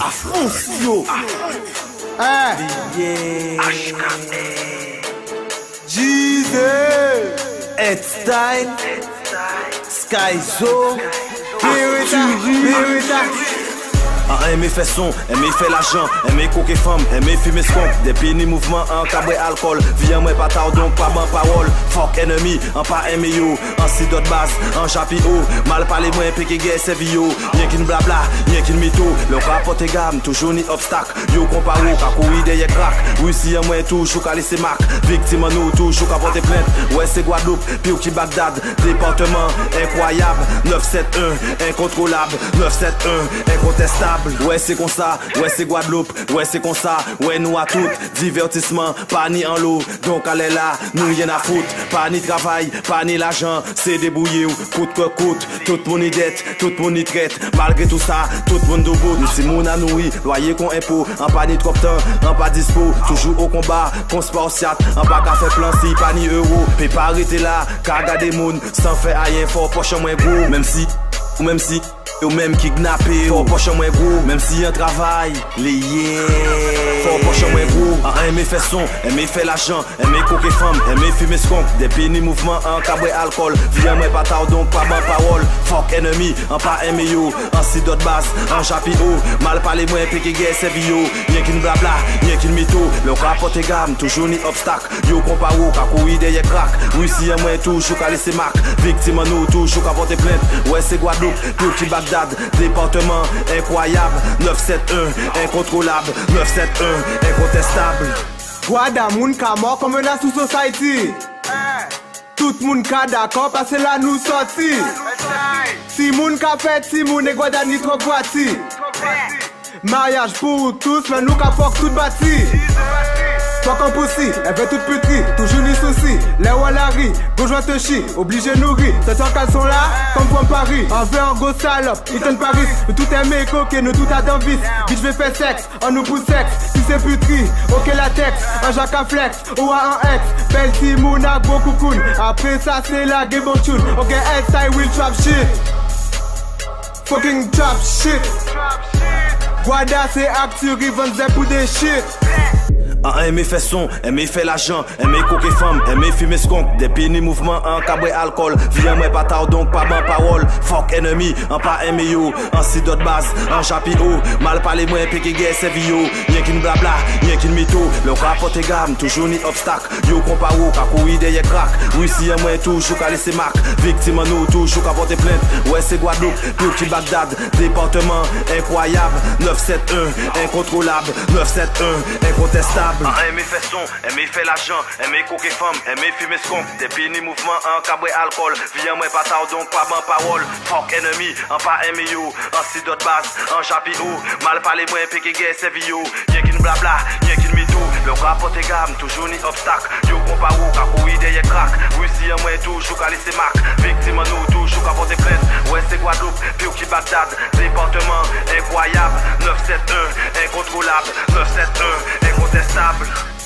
Afúnfio. É. Jesus. It's time. Skyzone. Be with us. Be with. Eme fè son, eme fè l'ajan, eme koke fam, eme fume skunk Depi ni mouvman an kabre alkol, viyan mwen pataw donk pa ban parol Fok enemi, an pa eme yo, an si dot bas, an chapi o Mal pale mwen peke ge se vi yo, nyen kin blabla, nyen kin mito Lè kapote gam, toujou ni obstak, yo kompa ou, kakou ide ye krak Wisi an mwen toujou ka lise mak, viktim an nou toujou ka pote plente Wè se Guadeloupe, ou ki Bagdad, departement incroyab 971, incontrolable, 971, incontestable Ouais c'est comme ça, ouais c'est Guadeloupe, ouais c'est comme ça, ouais nous à tout. Divertissement, pas ni en l'eau, donc allez là, nous rien à foutre. Pas ni travail, pas ni l'argent, c'est débrouillé ou coûte que coûte. Tout mon dette, tout mon traite, malgré tout ça, tout monde debout Nous c'est mon anoui, loyer qu'on impôt, en pas ni trop temps, en pas dispo. Toujours au combat, qu'on spartiate, en pas qu'à faire plan si, pas ni euro. Puis pas arrêter là, car garder moun, sans faire rien fort, poche moins gros. Même si, ou même si Ou menm ki gnapè yo. Fò pochè mwen grou Menm si yon travay Le ye Fò pochè mwen grou An eme fè son Eme fè l'ajan Eme koke fam Eme fume skunk Depi ni mouvman An kabre alkol Viyan mwen pataw Donk pa ban parol Fok enemi An pa yo An si dot bas An chapi o Mal pale mwen peke ge se vi yo Nyen kin blabla Nyen kin mito Le kapote gam Toujou ni obstak Yo kompa ou Kakou ide ye krak Wisi yon mwen toujou ka lise mak Viktim an nou Toujou ka pote plente Wè se Guadeloupe Pyo ki Département incroyable. 971 incontrôlable. 971 incontestable. Gwada moun ka mor kon menas sou society. Tout moun ka d'akor pase la nou sorti Si moun ka fet, si moun e gwada ni tro gwati Mariage pou tous, men nou ka fok tout bati Fok an poussi, elle fait toute petite, toujours ni souci. Les ou à la ri, bourgeois te chie, obligé nourrir. C'est sûr qu'elles sont là, comme point Paris. En vrai, en gros salope, ils tiennent Paris. Nous tout aimé, coquet, nous tout à vice. Bitch, je vais faire sexe, on nous pousse sexe. Si c'est putri, ok la texte, un jacques à flex, ou à un ex. Belle Timoun a gros coucoune. Après ça, c'est la game on tune. Ok, S, I will trap shit. Fucking trap shit. Guada, c'est actu, Riven, pour des shit. An eme fè son, eme fè l'ajan, eme koke fam, eme fume skunk Depi ni mouvman an kabre alkol, viyan mwen pataw donk pa ban parol Fok enemi, an pa eme yo, an si dot baz, an chapi o. Mal pale mwen peke ge se vi yo, nyen kin blabla, nyen kin mito Le kapote gam, toujou ni obstak, yo kompa ou, kakou ide ye krak Wisi yon mwen toujou ka lise mak, viktim an nou toujou ka pote plente Wè se Guadeloupe, ki Bagdad, departement incroyable. 971, incontrôlable, 971, incontestable An eme fè son, eme fè l'ajan, eme koke fam, eme fume skunk Depi ni mouvman an kabre alkol, viyan mwen pataw donk pa ban parol Fok enemi, an pa eme yo, an si dot bas, an chapi o Mal pale mwen peke ge se vi yo, nyen kin blabla, kin mito Le kapote gam, toujou ni obstak, yo kompa ou, kakou ide ye krak Wisi yon mwen toujou ka lise mak, viktim an nou toujou ka pote plente Wè se Guadeloupe, ou ki Bagdad, departement incroyable. 971, incontrôlable, 971